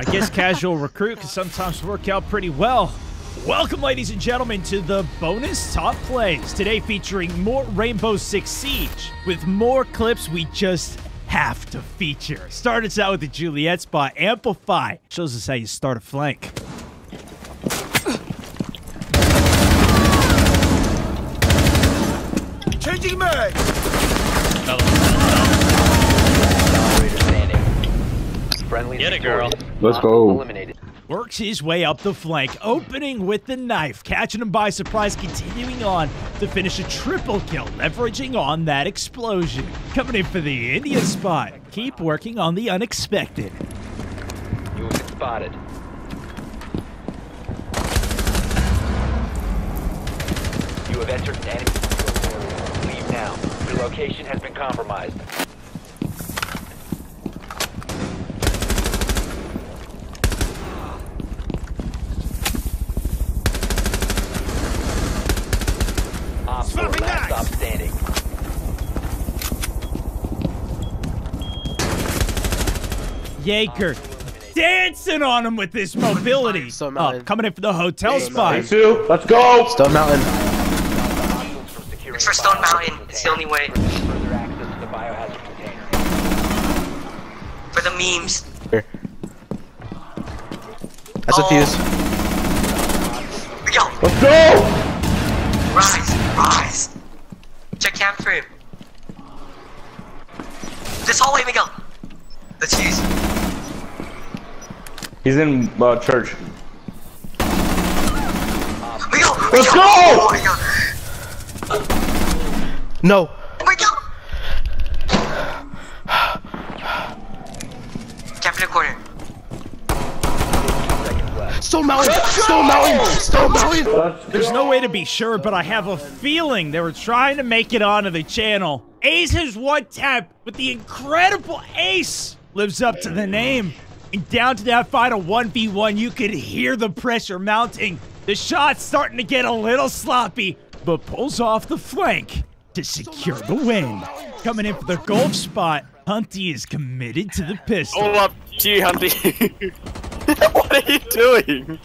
I guess casual recruit can sometimes work out pretty well. Welcome, ladies and gentlemen, to the bonus top plays. Today featuring more Rainbow Six Siege with more clips we just have to feature. Start us out with the Juliet spot. Amplify shows us how you start a flank. Changing mag! Friendly Get it, girl. Let's uh, go. Eliminated. Works his way up the flank, opening with the knife, catching him by surprise, continuing on to finish a triple kill, leveraging on that explosion. Coming in for the India spot. Keep working on the unexpected. You have been spotted. You have entered an enemy. territory. Leave now. Your location has been compromised. Op four, Swapping last knives. stop standing. Jaeger dancing on him with this mobility. So Oh, coming in for the hotel spot. Two, let's go. Stone Mountain. Hostiles from securing It's for Stone Mountain. It's the only way. container. Further access to the biohazard container. For the memes. Here. That's a Oh. fuse. Yo, Let's go. rise, rise. Check cam frame. This hallway, Miguel. Let's use. He's in uh, church. Miguel, Let's Miguel. go! Oh. No. Oh my god. Camp in the corner. Seconds. Stone Mountain. Stone Mountain. Stone Mountain. There's no way to be sure, but I have a feeling they were trying to make it onto the channel. Ace has one tap, but the incredible Ace lives up to the name. And down to that final 1v1, you could hear the pressure mounting. The shot's starting to get a little sloppy, but pulls off the flank to secure the win. Coming in for the golf spot, Huntey is committed to the pistol. All up to Huntey. what are you doing?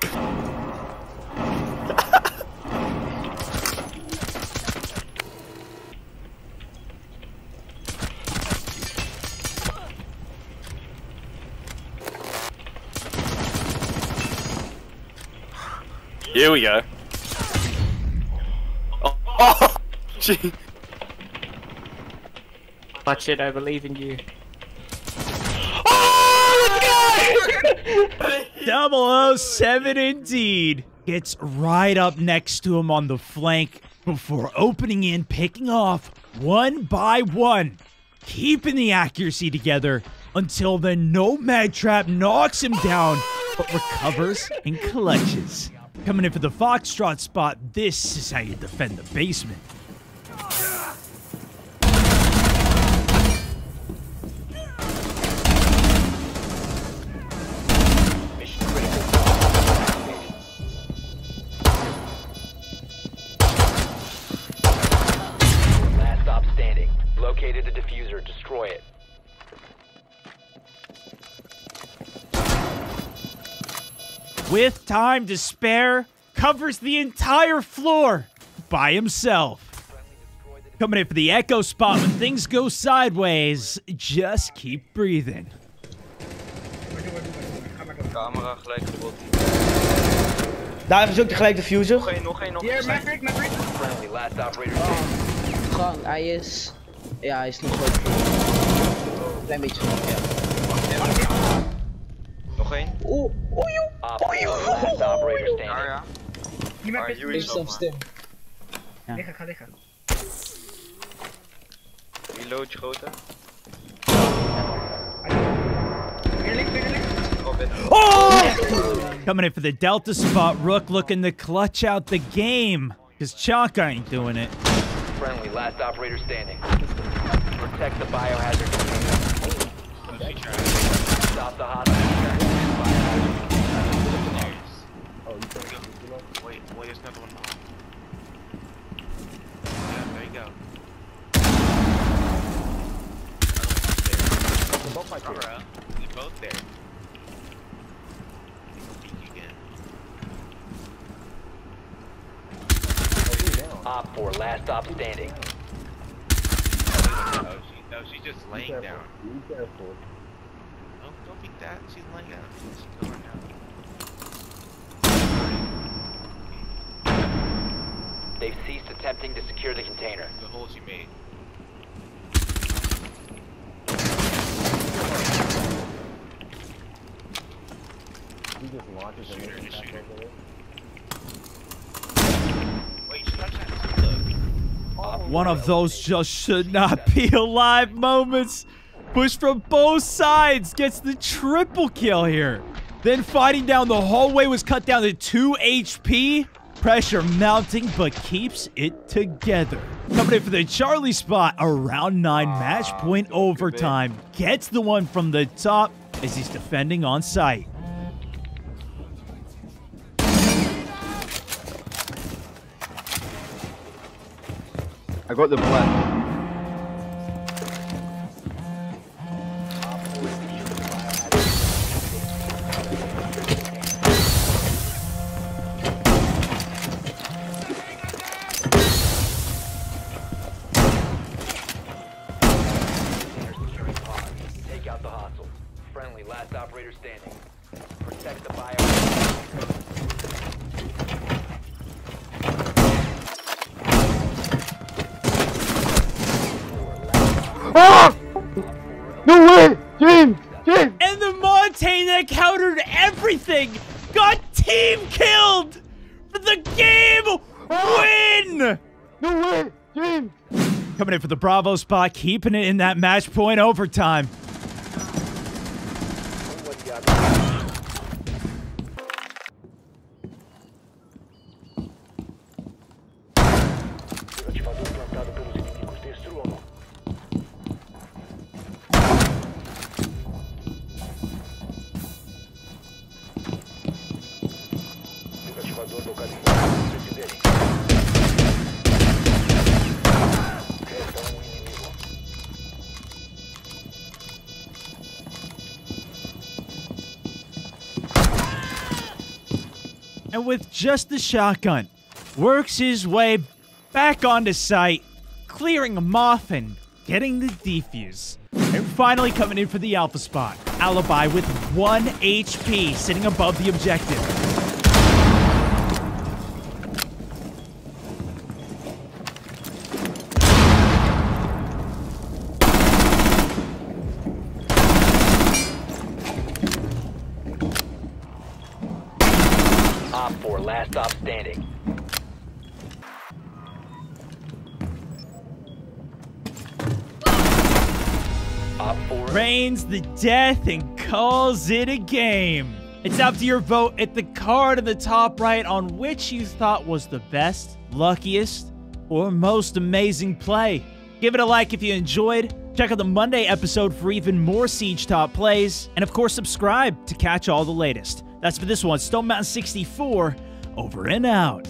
Here we go. Oh, oh gee. Watch it, I believe in you. Oh, oh, 007 indeed. Gets right up next to him on the flank before opening in, picking off one by one, keeping the accuracy together until the Nomad Trap knocks him down, but recovers and clutches. Coming in for the Foxtrot spot, this is how you defend the basement. Last stop standing. Located the diffuser. Destroy it. With time to spare, covers the entire floor by himself. Coming in for the echo spot when things go sideways, just keep breathing. Camera gelijk gebot. Daar is ook tegelijk de fuser. Nog één, nog één, nog één. Friendly. Last operator. Oh. Gang, hij is... Ja, hij is nog groot. Klein beetje ja. Nog één. Oeh, Oei. Yuri is Stem, op, stem. Liggen, ga liggen. Reload je grote. Oh! Coming in for the Delta spot, Rook looking to clutch out the game. Because Chaka ain't doing it. Friendly. Last operator standing. Protect the biohazard container. Stop the hostage. Op 4, last stop standing. Oh, she, no, she's just laying down. Be careful. No, don't think that. She's laying down. She's going down. They've ceased attempting to secure the container. The hole she made. He just launches and Shoot her, makes just it shoot her. back over Wait, she touched that too, look. One of those just should not be alive moments. Bush from both sides gets the triple kill here. Then fighting down the hallway was cut down to 2 HP. Pressure mounting, but keeps it together. Coming in for the Charlie spot, around 9 match point ah, overtime. Gets the one from the top as he's defending on site. I got the blood. Friendly, last operator standing. Protect the bio. Ah! No way! James! James! And the Montana countered everything got team killed for the game win! No way! James! Coming in for the Bravo spot, keeping it in that match point overtime. And with just the shotgun, works his way back onto site, clearing him off and getting the defuse. And finally coming in for the alpha spot. Alibi with 1 HP sitting above the objective. Op 4, last stop standing. Op 4. Reigns the death and calls it a game. It's up to your vote at the card in the top right on which you thought was the best, luckiest, or most amazing play. Give it a like if you enjoyed. Check out the Monday episode for even more Siege Top plays. And of course, subscribe to catch all the latest. That's for this one, Stone Mountain 64, over and out.